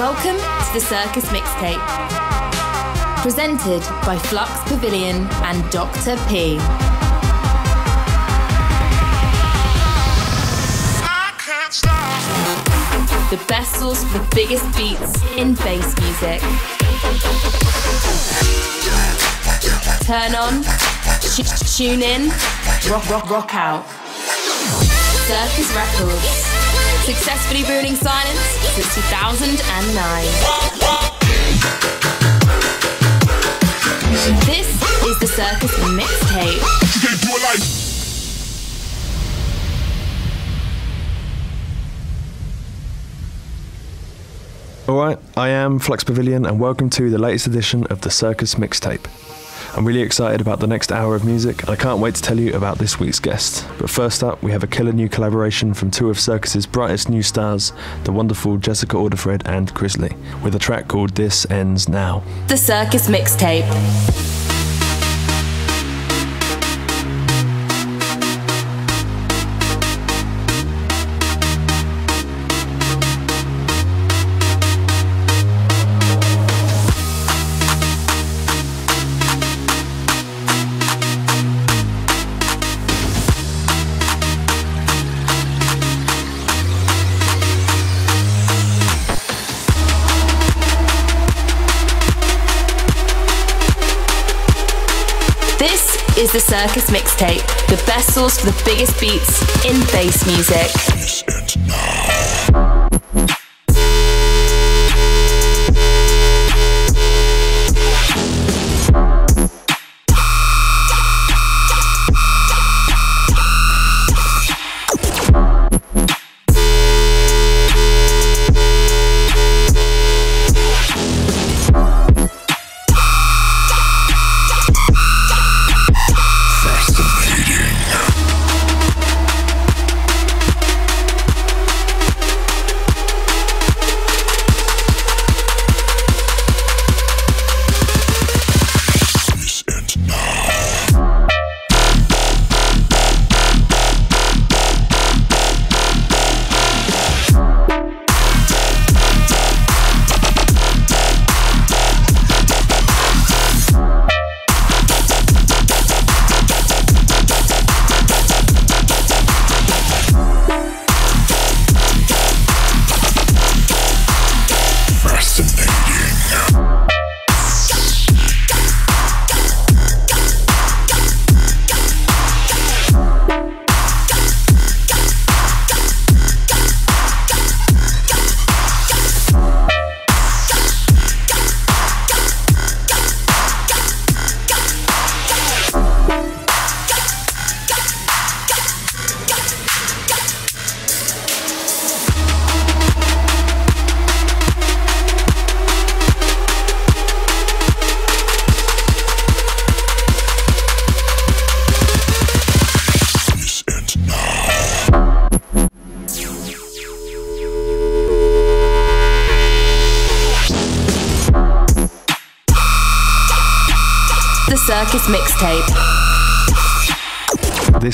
Welcome to the Circus Mixtape. Presented by Flux Pavilion and Dr. P. The best source for the biggest beats in bass music. Turn on, tune in, rock, rock, rock out. Circus Records. Successfully ruining silence since 2009. This is the Circus Mixtape. Alright, I am Flux Pavilion and welcome to the latest edition of the Circus Mixtape. I'm really excited about the next hour of music and I can't wait to tell you about this week's guest. But first up, we have a killer new collaboration from two of Circus's brightest new stars, the wonderful Jessica Audiffred and Lee, with a track called This Ends Now. The Circus Mixtape. Mixtape, the best source for the biggest beats in bass music.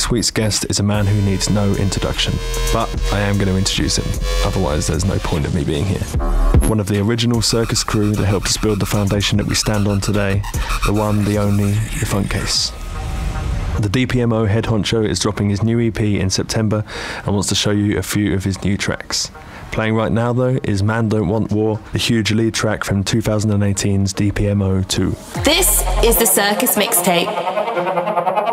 This week's guest is a man who needs no introduction, but I am going to introduce him, otherwise, there's no point of me being here. One of the original circus crew that helped us build the foundation that we stand on today, the one, the only, the FuntCase. The DPMO head honcho is dropping his new EP in September and wants to show you a few of his new tracks. Playing right now, though, is Man Don't Want War, the huge lead track from 2018's DPMO 2. This is the Circus Mixtape.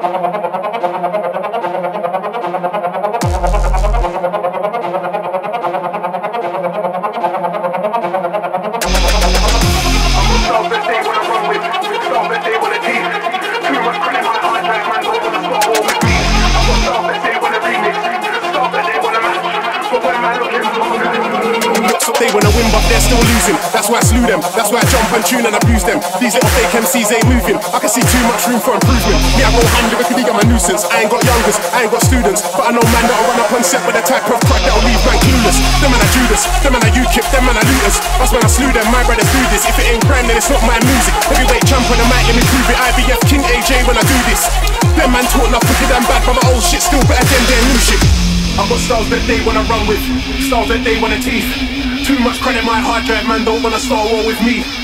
And tune and abuse them. These little fake MCs ain't moving. I can see too much room for improvement. Me, I go hand lyrically, I'm a nuisance. I ain't got youngers, I ain't got students. But I know man that'll run up on set with the type of crack that'll leave man clueless. Them man are Judas, them man are UKIP, them man are looters. That's when I slew them, my brothers do this. If it ain't grand, then it's not my music. Heavyweight champ on the mic, let me prove it. IBF King AJ when I do this. Them man talk enough wicked and bad, but my old shit still better than their new shit. I've got styles that they wanna run with, styles that they wanna teeth. Too much credit, my hard drive, man, don't wanna start war with me.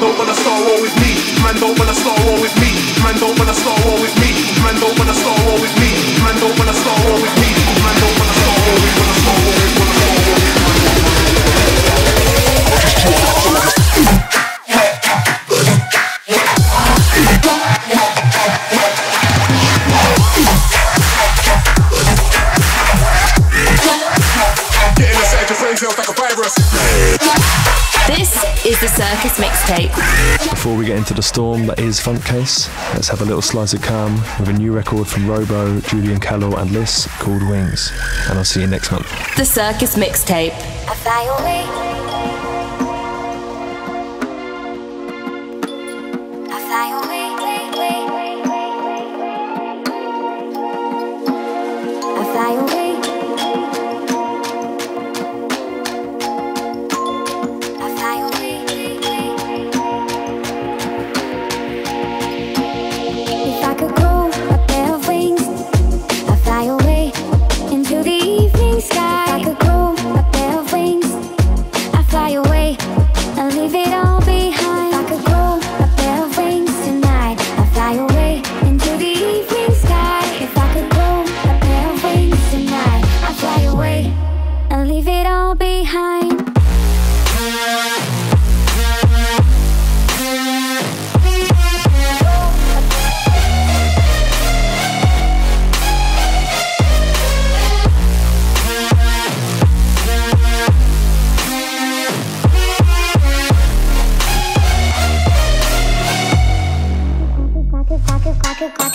don't wanna start war with me. Man, wanna start war with me. Man, wanna start war with me. Man, wanna start war with me. Man, wanna start war with, war with, wanna start war with. The Circus Mixtape. Before we get into the storm that is FuntCase. Let's have a little slice of calm with a new record from Robo, Julian Callel, and Liz called Wings. And I'll see you next month. The Circus Mixtape.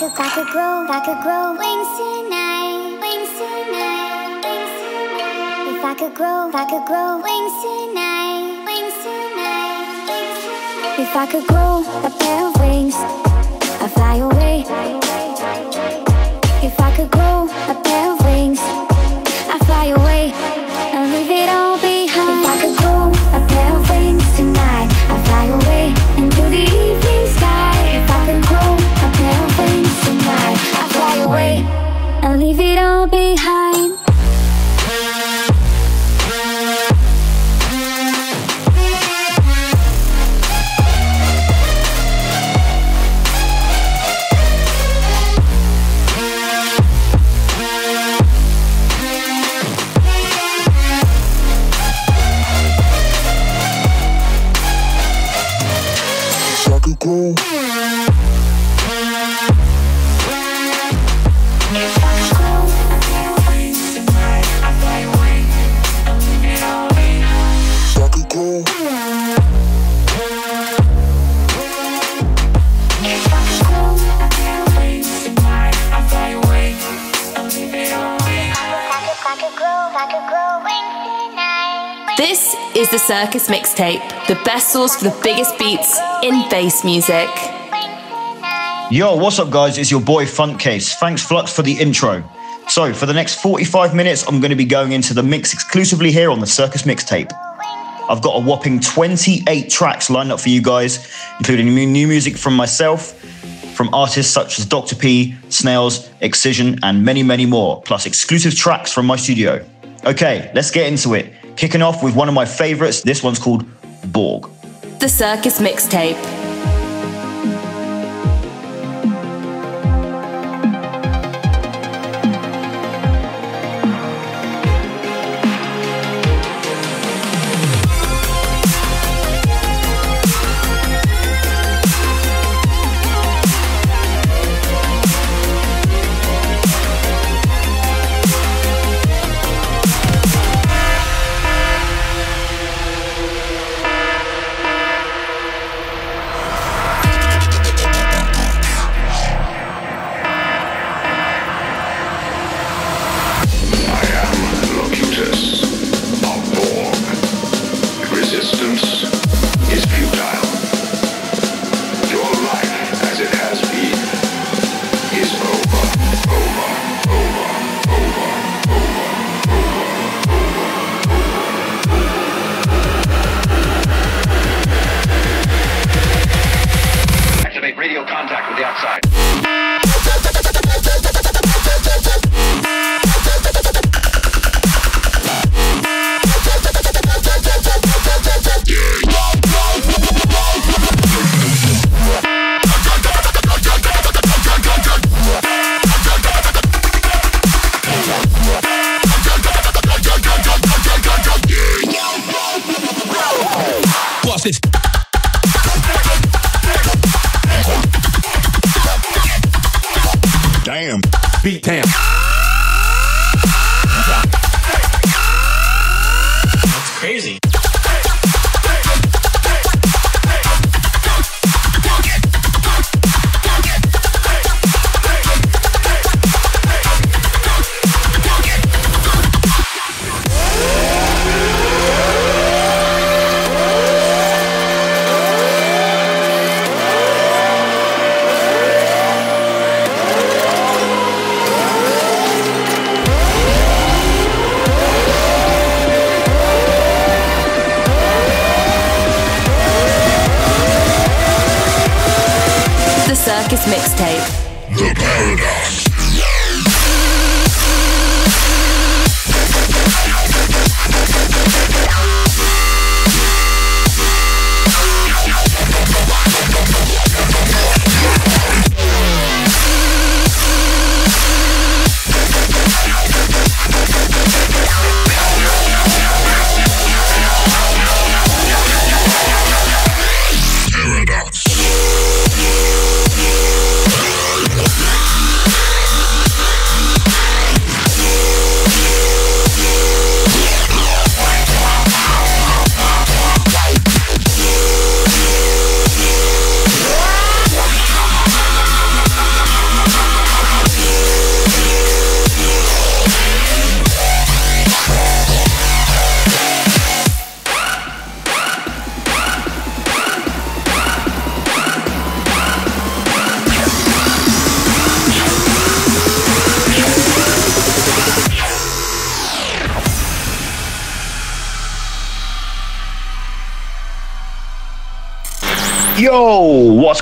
could, I could grow, I could grow wings tonight, wings tonight, wings tonight. If I could grow, I could grow wings tonight, wings tonight, wings tonight. If I could grow a pair of wings, I'd fly away. If I could grow a pair of wings, I'd fly away. I'll leave it all behind. Circus Mixtape, the best source for the biggest beats in bass music. Yo, what's up, guys? It's your boy FuntCase. Thanks, Flux, for the intro. So, for the next 45 minutes, I'm going to be going into the mix exclusively here on the Circus Mixtape. I've got a whopping 28 tracks lined up for you guys, including new music from myself, from artists such as Dr. P, Snails, Excision, and many, many more, plus exclusive tracks from my studio. Okay, let's get into it. Kicking off with one of my favorites, this one's called Borg. The Circus Mixtape.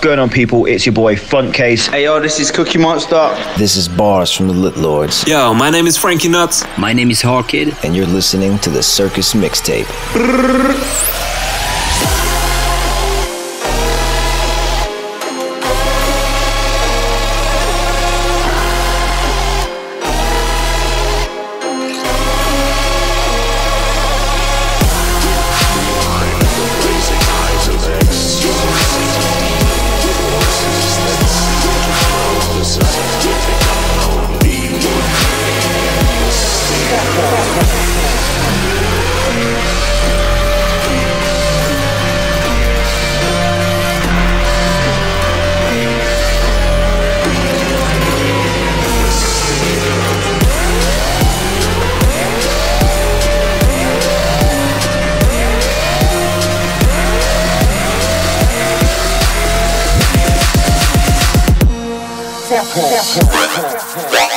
Going on, people? It's your boy FuntCase. Hey, yo, this is Cookie Monsta. This is Bars from the Lit Lords. Yo, my name is Franky Nuts. My name is Hawkid. And you're listening to the Circus Mixtape. hardcore.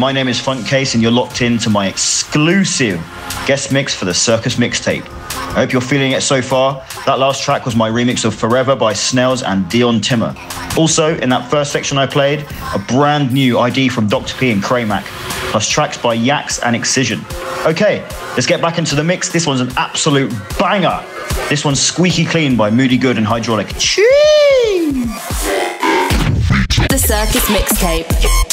My name is Funtcase, and you're locked in to my exclusive guest mix for the Circus Mixtape. I hope you're feeling it so far. That last track was my remix of Forever by Snails and Dion Timmer. Also, in that first section I played, a brand new ID from Dr. P and Craymac, plus tracks by Yax and Excision. Okay, let's get back into the mix. This one's an absolute banger. This one's Squeaky Clean by Moody Good and Hydraulic. Chee! The Circus Mixtape.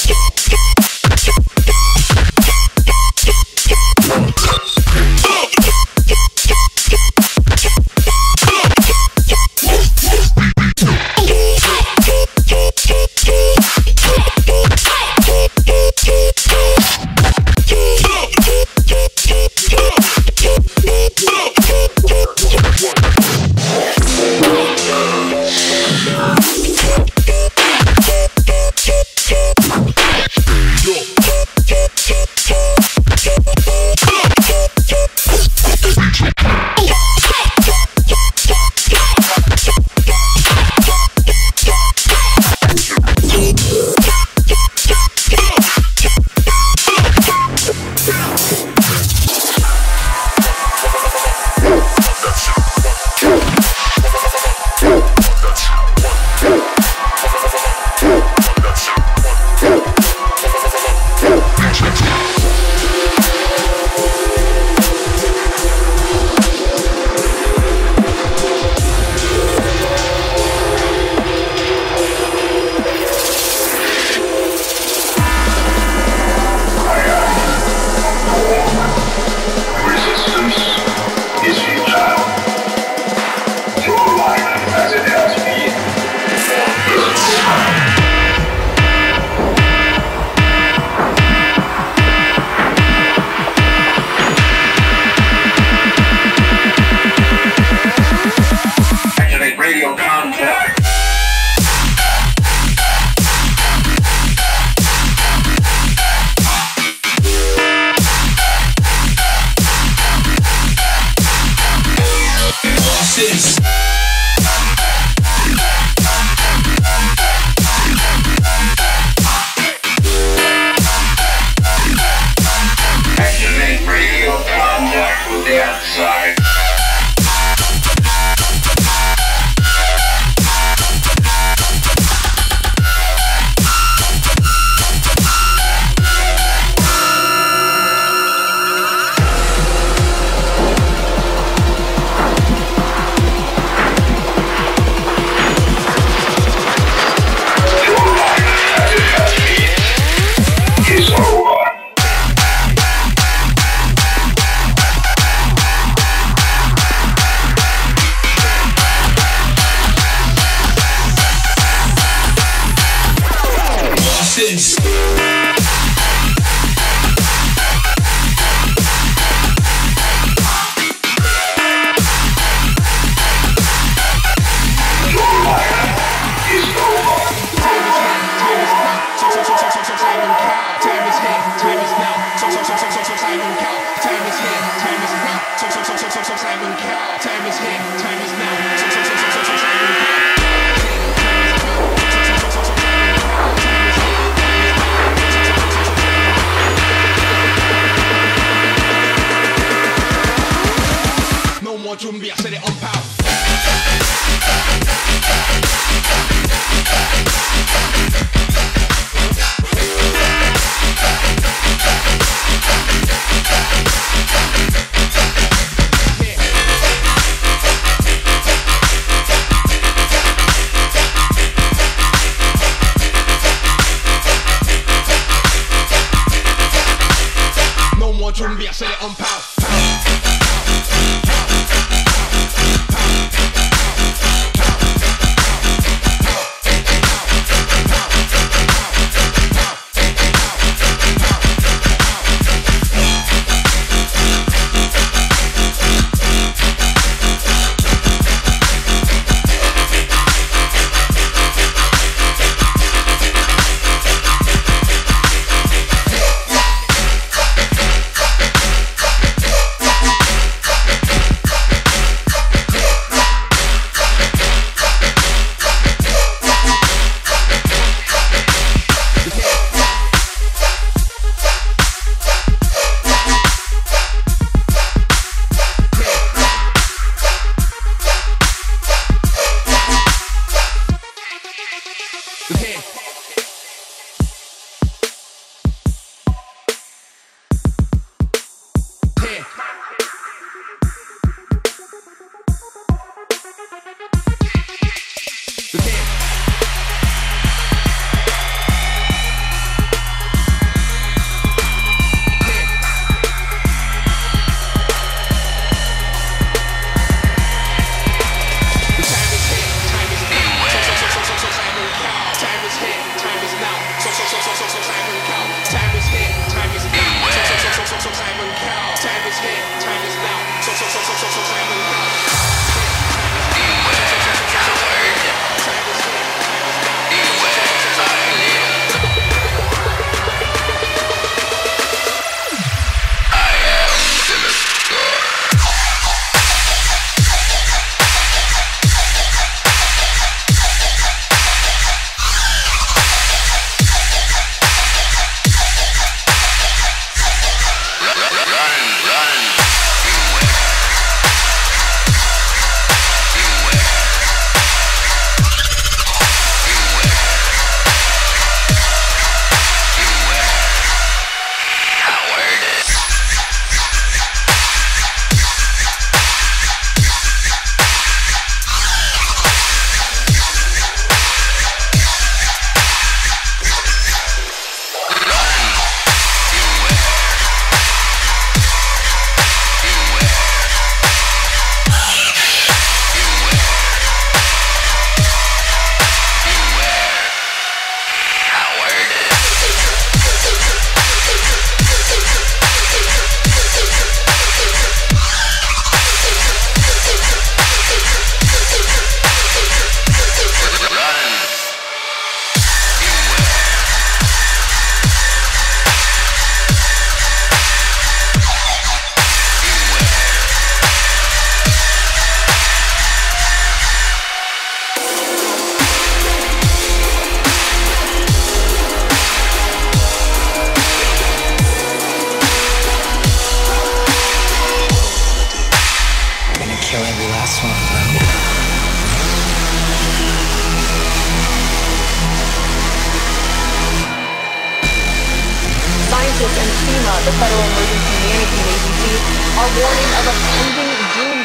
Warning of a pending doom.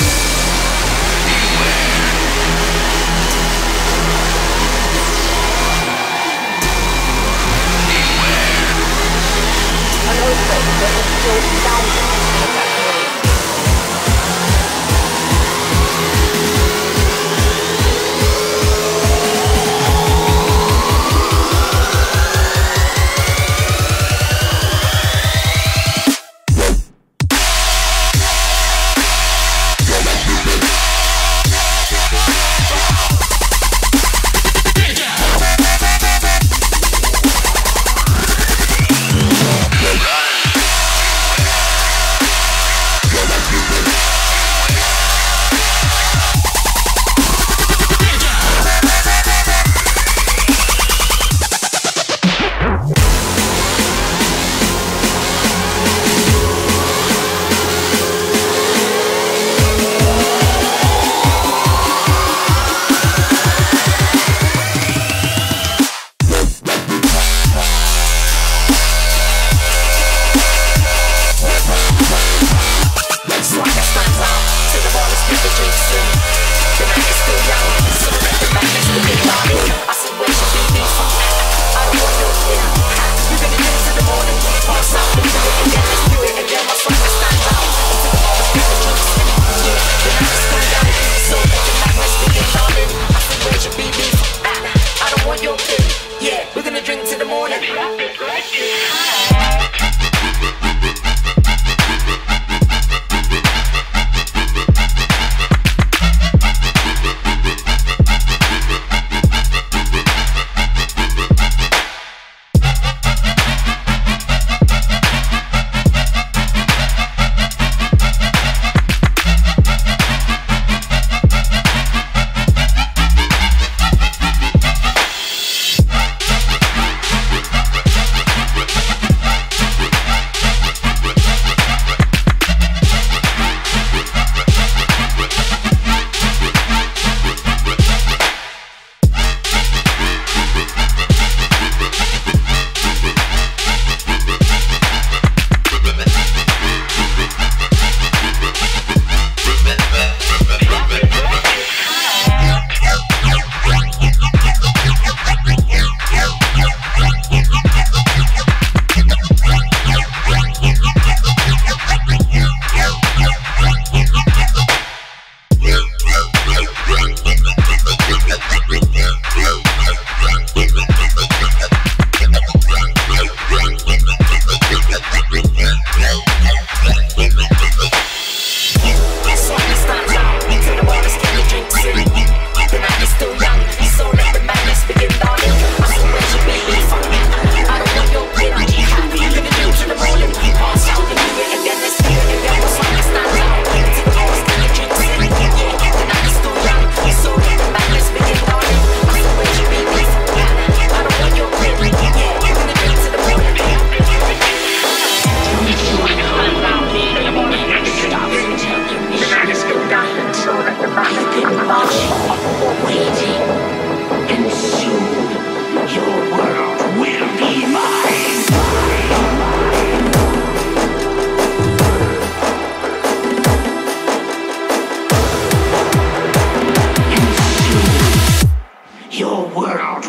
An earthquake that will kill thousands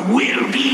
will be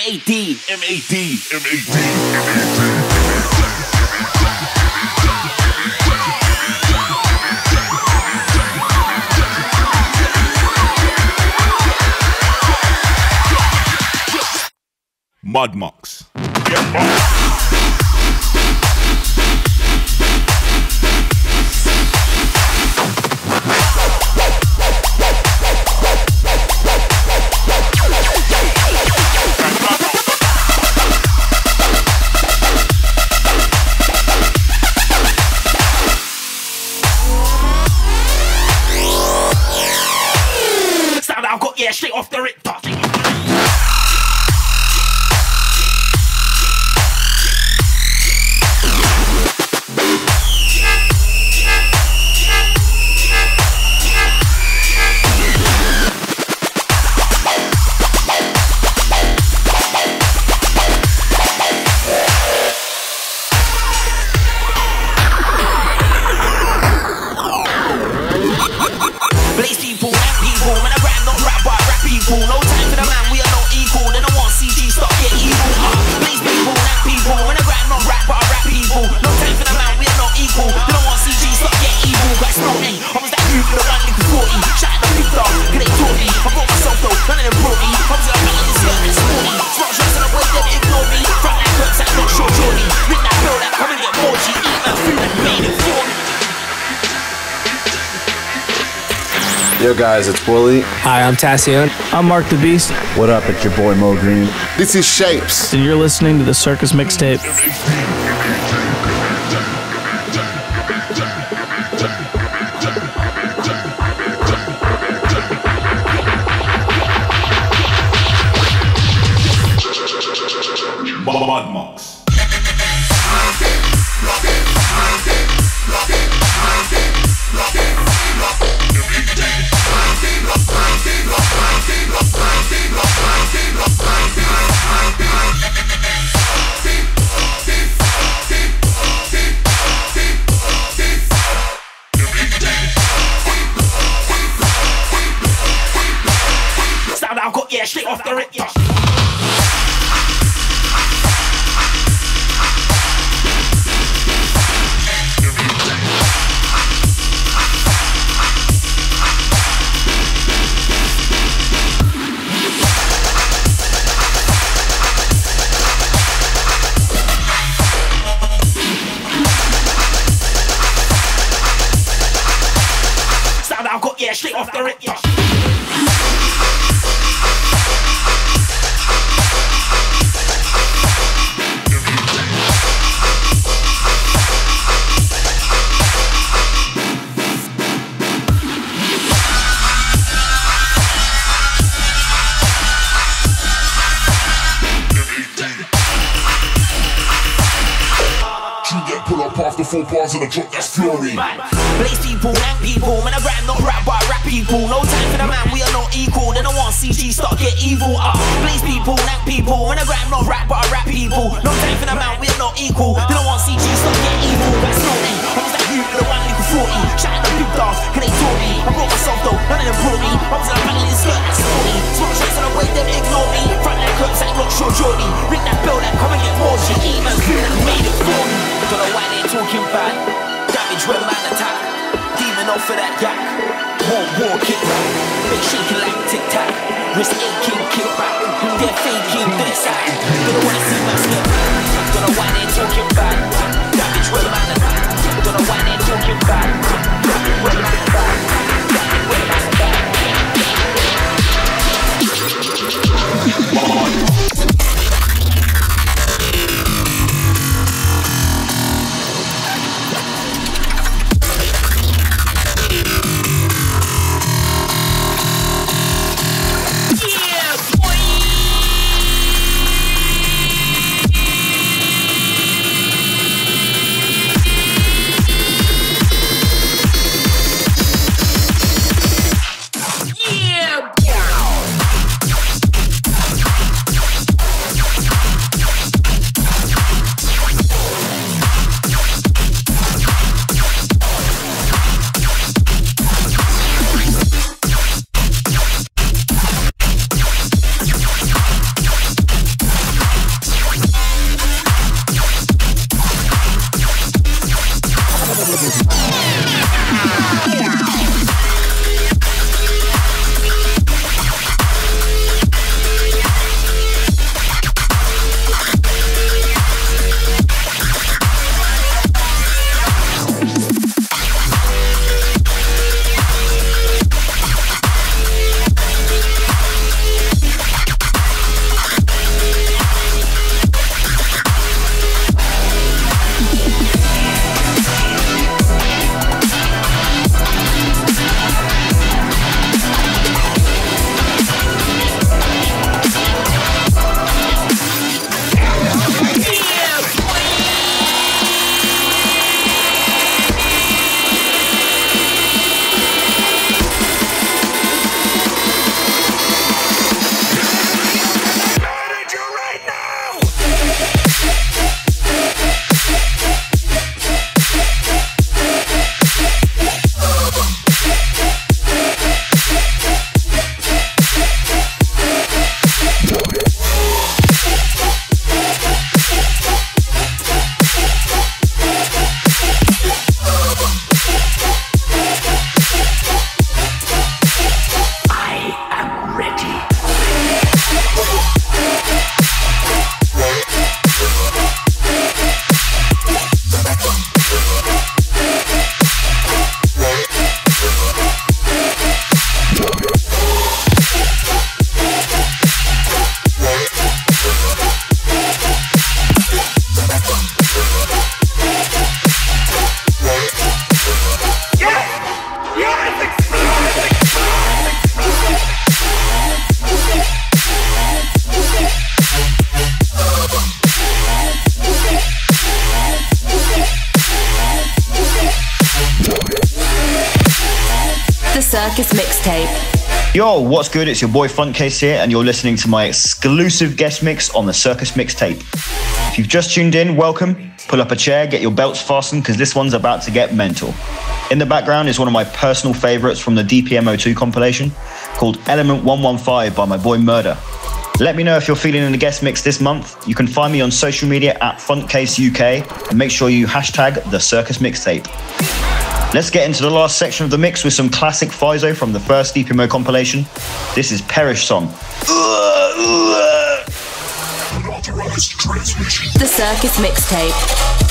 M-A-D. M-A-D. M-A-D. M-A-D. Mudmucks. Yeah. I'm Mark the Beast. What up? It's your boy Mo Green. This is Shapes. And you're listening to the Circus Mixtape. put Damage when man attack. Demon off of that yak. War, war, kick back. Been shaking like tic tac. Wrist aching, kick back. They're faking, they're. Don't wanna see my slip. Don't know why they're talking bad. Damage when man attack. Don't know why they're talking bad. Damage when man attack. Damage when man attack. On. Good? It's your boy FuntCase here, and you're listening to my exclusive guest mix on the Circus Mixtape. If you've just tuned in, welcome. Pull up a chair, get your belts fastened, because this one's about to get mental. In the background is one of my personal favorites from the DPMO2 compilation called Element 115 by my boy Murder. Let me know if you're feeling in the guest mix this month. You can find me on social media at FuntCase UK and make sure you hashtag the Circus Mixtape. Let's get into the last section of the mix with some classic Phiso from the first DPMO compilation. This is Perish Song. The Circus Mixtape.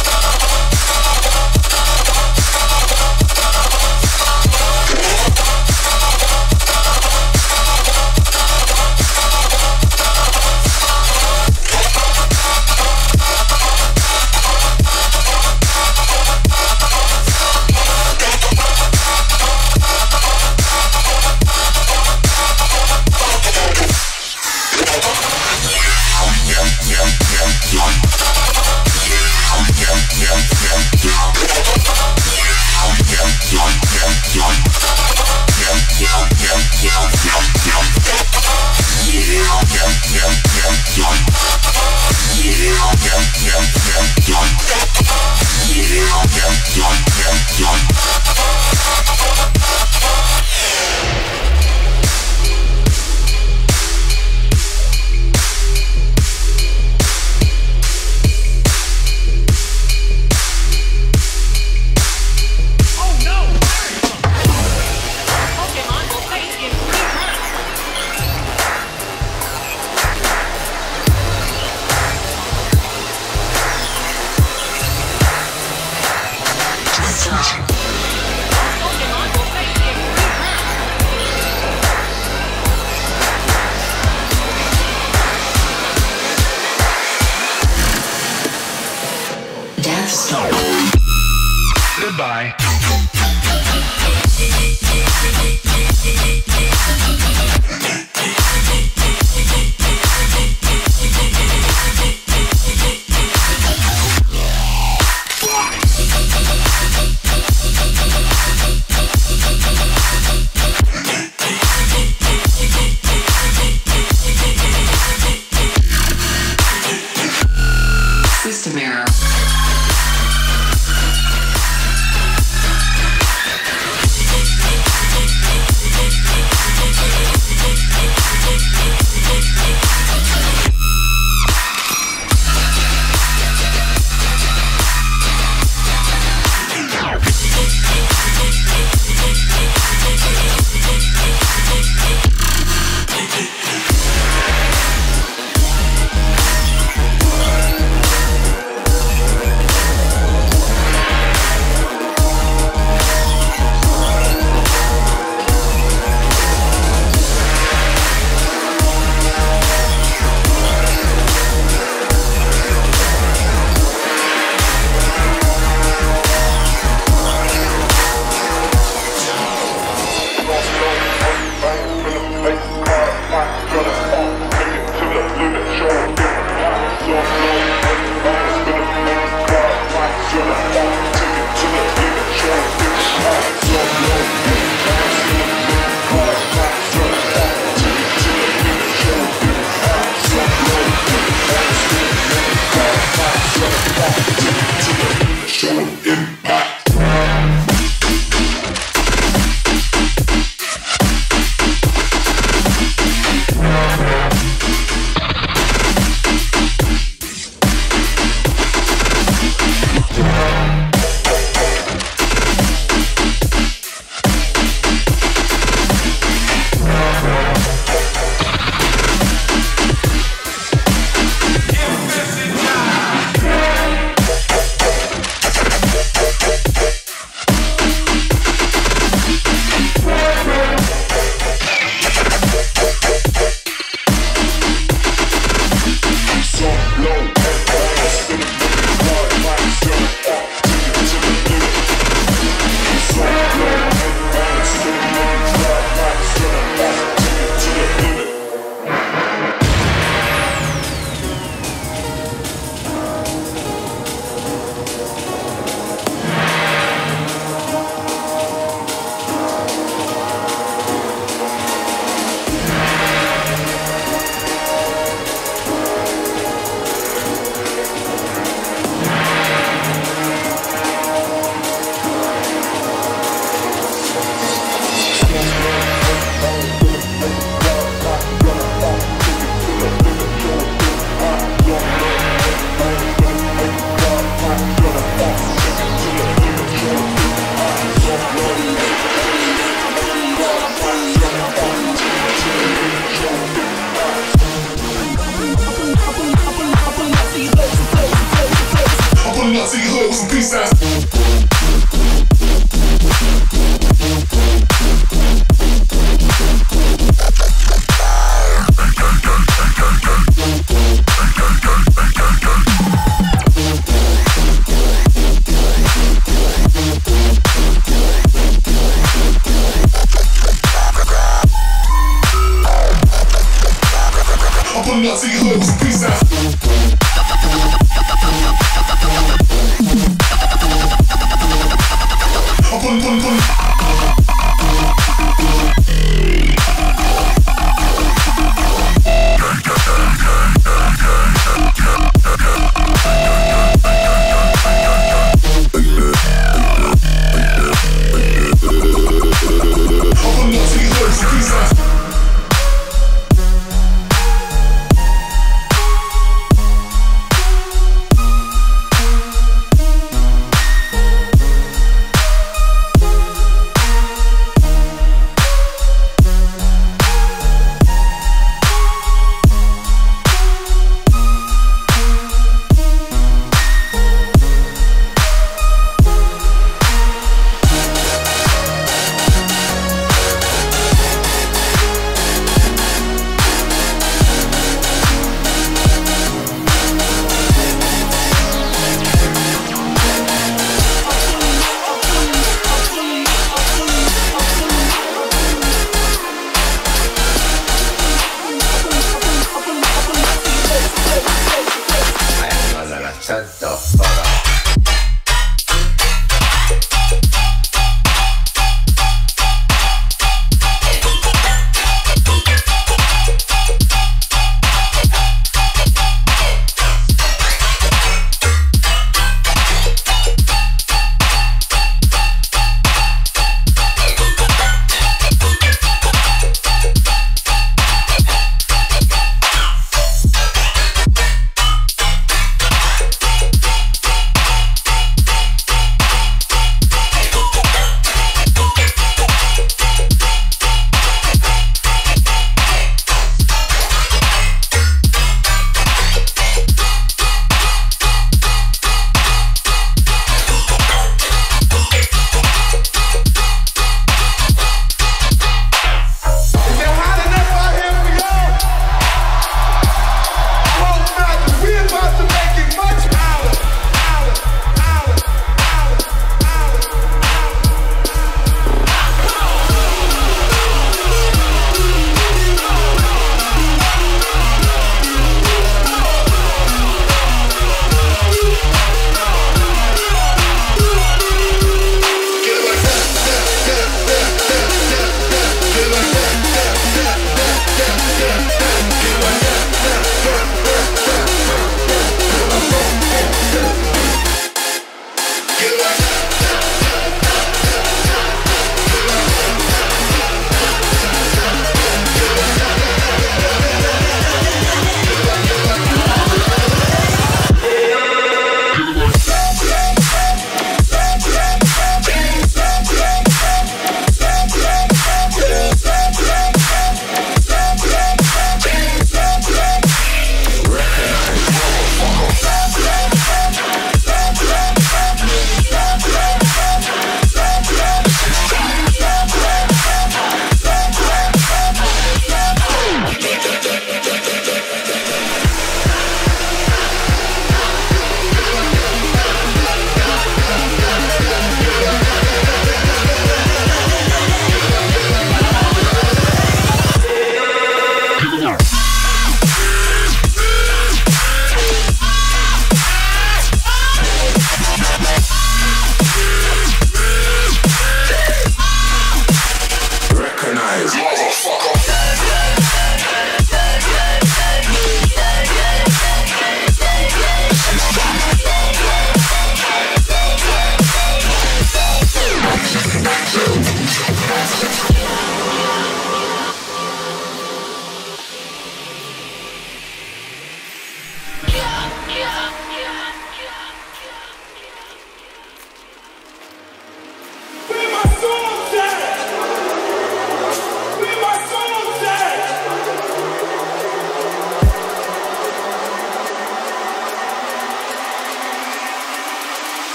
안 보인다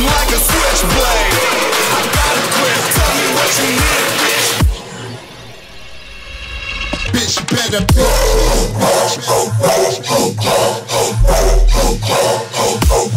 like a switchblade. I gotta quit, tell me what you need, bitch. Bitch, better bitch. Oh.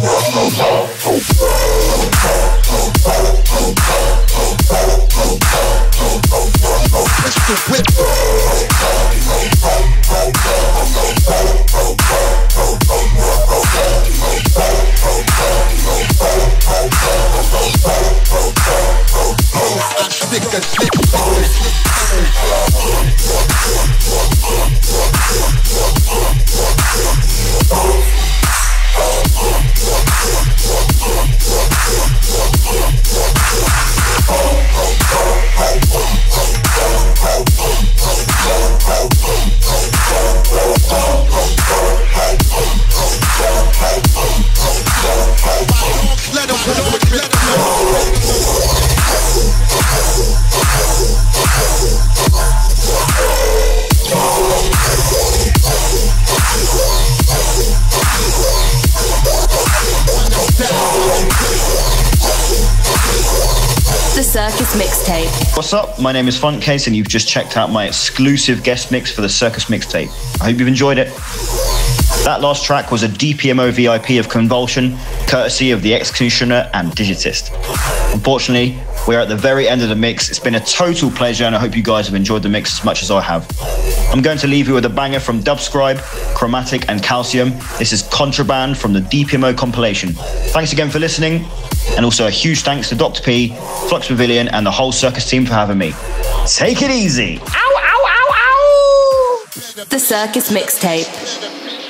Let them know. What's up? My name is FuntCase, and you've just checked out my exclusive guest mix for the Circus Mixtape. I hope you've enjoyed it. That last track was a DPMO VIP of Convulsion, courtesy of The Executioner and Digitist. Unfortunately, we're at the very end of the mix. It's been a total pleasure, and I hope you guys have enjoyed the mix as much as I have. I'm going to leave you with a banger from Dubscribe, Chromatic, and Calcium. This is Contraband from the DPMO compilation. Thanks again for listening, and also a huge thanks to Dr. P, Flux Pavilion, and the whole circus team for having me. Take it easy. Ow, ow, ow, ow! The Circus Mixtape.